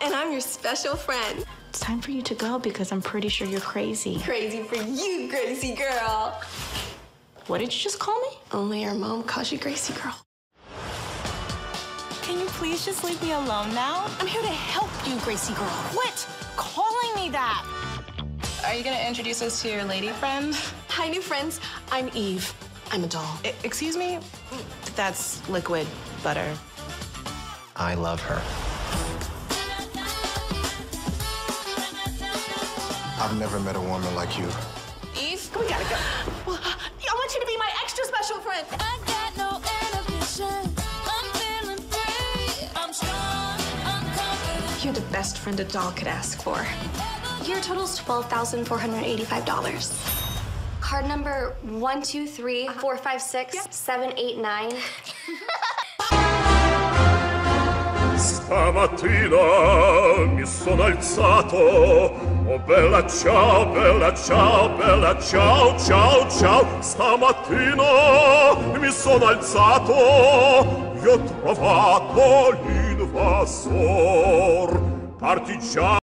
And I'm your special friend. It's time for you to go because I'm pretty sure you're crazy. Crazy for you, Gracie girl. What did you just call me? Only your mom calls you Gracie girl. Can you please just leave me alone now? I'm here to help you, Gracie girl. Quit calling me that. Are you gonna introduce us to your lady friend? Hi, new friends. I'm Eve. I'm a doll. I- excuse me? That's liquid butter. I love her. I've never met a woman like you. Eve? We gotta go. Well, I want you to be my extra special friend. I got no inhibition. I'm feeling free. I'm strong. I'm confident. You're the best friend a doll could ask for. Your total's twelve thousand four hundred eighty-five dollars. Card number one two three four five six seven eight nine. Stamattina mi sono alzato Bella ciao, bella ciao, bella ciao, ciao, ciao. Stamattina mi sono alzato E ho trovato l'invasor. Partigiano